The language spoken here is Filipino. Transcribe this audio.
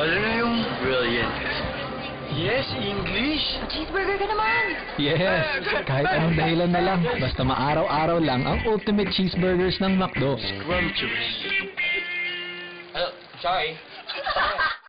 Lalo na yung brilliant. Yes, English. Cheeseburger ka naman! Yes, eh, kahit anong dahilan na lang, basta maaraw-araw lang ang ultimate cheeseburgers ng McDo. Scrumptious. Oh, sorry.